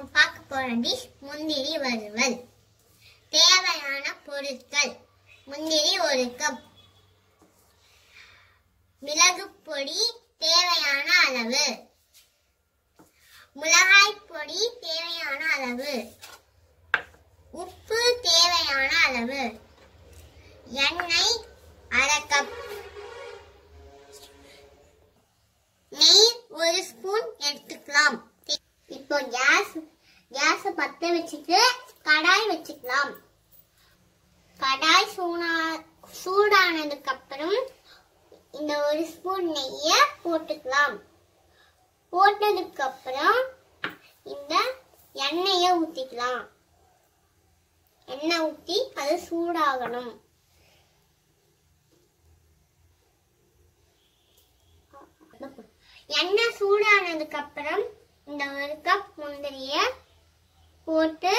நம்ம பார்க்க போற டிஷ் முந்திரி வறுவல். தேவையான பொருட்கள். முந்திரி ஒரு கப் மிளகு பொடி தேவையான அளவு. மிளகாய் பொடி தேவையான அளவு. உப்பு தேவையான அளவு. எண்ணெய் அரை கப் நெய் ஒரு ஸ்பூன் பற்ற பத்த வச்சுட்டு கடாய் வச்சுக்கலாம். கடாய் சூடா சூடானதுக்கு அப்புறம் இந்த ஒரு ஸ்பூன் நெய்ய போட்டுக்கலாம். போட்டதுக்கு அப்புறம் இந்த எண்ணெய ஊத்திக்கலாம். எண்ணெய் ஊத்தி அது சூடாகணும். எண்ணெய் சூடானதுக்கு அப்புறம் இந்த ஒரு கப் முந்திரிய போட்டு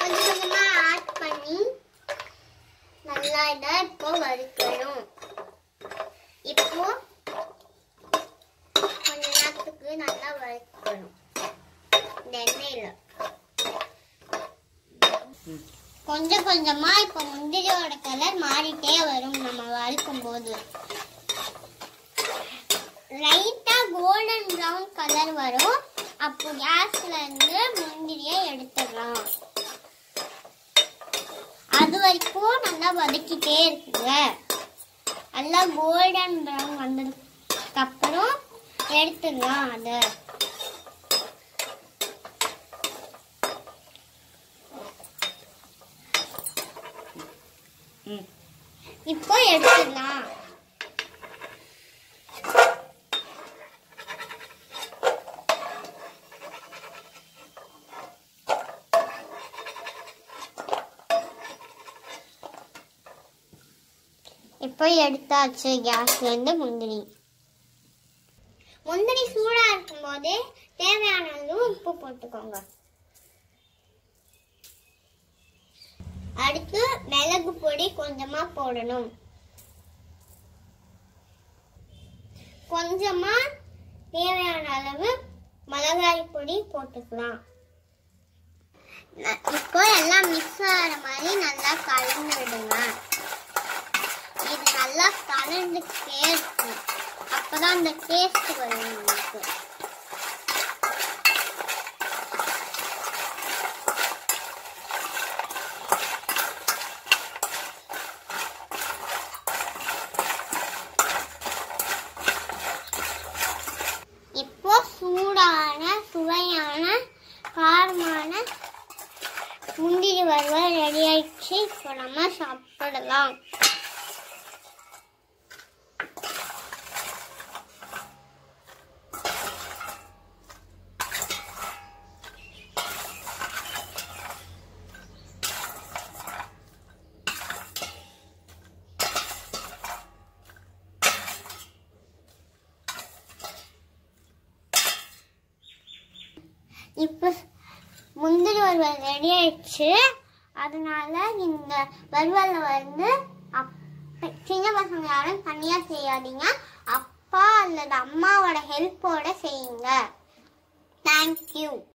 கொஞ்சம் கொஞ்சமா ஆட் பண்ணி நல்லா இதை இப்போ வறுக்கணும். இப்போ கொஞ்ச நேரத்துக்கு நல்லா வறுக்கணும். இந்த எண்ணெயில. கொஞ்சம் கொஞ்சமா இப்போ முந்திரியோட கலர் மாறிட்டே வரும் நம்ம வறுக்கும் போது. லைட்டா கோல்டன் ப்ரௌன் கலர் வரும். அப்போ கேஸ்ல இருந்து முந்திரியை எடுத்துடலாம். அது வரைக்கும் நல்லா வதக்கிட்டே இருக்குங்க. நல்லா கோல்டன் ப்ரௌன் வந்ததுக்கு அப்புறம் எடுத்துடலாம் அதை. இப்போ எடுத்துடலாம். இப்போ எடுத்தாச்சு கேஸ்லேருந்து முந்திரி. முந்திரி சூடாக இருக்கும்போது தேவையான அளவு உப்பு போட்டுக்கோங்க. அடுத்து மிளகு பொடி கொஞ்சமாக போடணும். கொஞ்சமா தேவையான அளவு மிளகாய் பொடி போட்டுக்கலாம். இப்போ எல்லாம் மிக்ஸ் ஆகிற மாதிரி நல்லா கலந்து விடுங்க. நல்லா கலந்துக்கிட்டே இருக்கும் அப்பதான் அந்த டேஸ்ட் வரும் உங்களுக்கு இப்போ சூடான சுவையான காரமான முந்திரி வறுவல் ரெடி ஆயிடுச்சு. இப்போ நம்ம சாப்பிடலாம். இப்போ முந்திரி வறுவல் ரெடி ஆயிடுச்சு. அதனால இந்த வறுவலை வந்து அப் சின்ன பசங்க யாரும் தனியாக செய்யாதீங்க. அப்பா அல்லது அம்மாவோட ஹெல்ப்போட செய்யுங்க. தேங்க்யூ